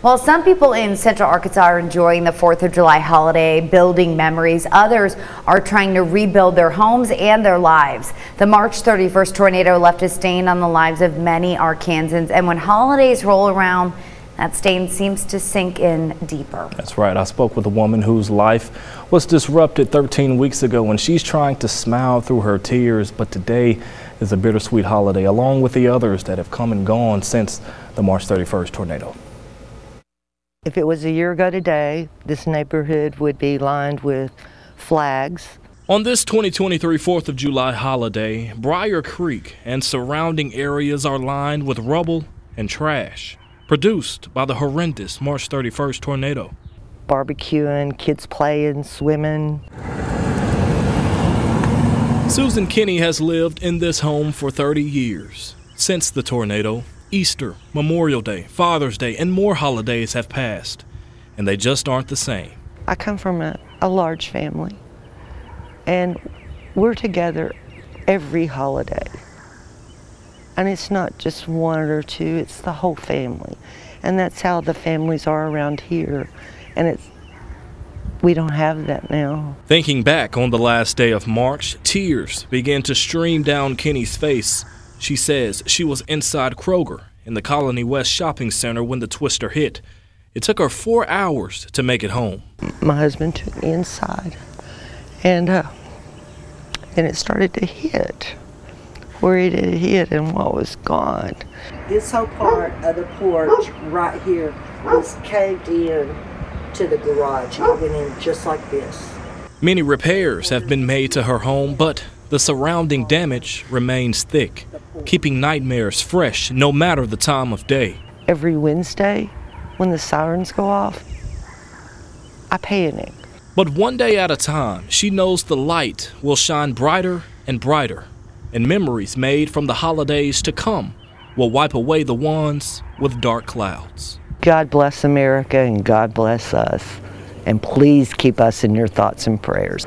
While some people in Central Arkansas are enjoying the 4th of July holiday, building memories, others are trying to rebuild their homes and their lives. The March 31st tornado left a stain on the lives of many Arkansans, and when holidays roll around, that stain seems to sink in deeper. That's right. I spoke with a woman whose life was disrupted 13 weeks ago, and she's trying to smile through her tears. But today is a bittersweet holiday, along with the others that have come and gone since the March 31st tornado. If it was a year ago today, this neighborhood would be lined with flags. On this 2023 4th of July holiday, Briar Creek and surrounding areas are lined with rubble and trash produced by the horrendous March 31st tornado. Barbecuing, kids playing, swimming. Susan Kinney has lived in this home for 30 years. Since the tornado, Easter, Memorial Day, Father's Day, and more holidays have passed, and they just aren't the same. I come from a, a large family, and we're together every holiday. And it's not just one or two, it's the whole family. And that's how the families are around here. And it's we don't have that now. Thinking back on the last day of March, tears began to stream down Kenny's face she says she was inside Kroger in the Colony West shopping center when the twister hit. It took her four hours to make it home. My husband took me inside, and uh, and it started to hit where it had hit and what was gone. This whole part of the porch right here was caved in to the garage. It went in just like this. Many repairs have been made to her home, but the surrounding damage remains thick keeping nightmares fresh no matter the time of day. Every Wednesday, when the sirens go off, I panic. But one day at a time, she knows the light will shine brighter and brighter, and memories made from the holidays to come will wipe away the ones with dark clouds. God bless America and God bless us. And please keep us in your thoughts and prayers.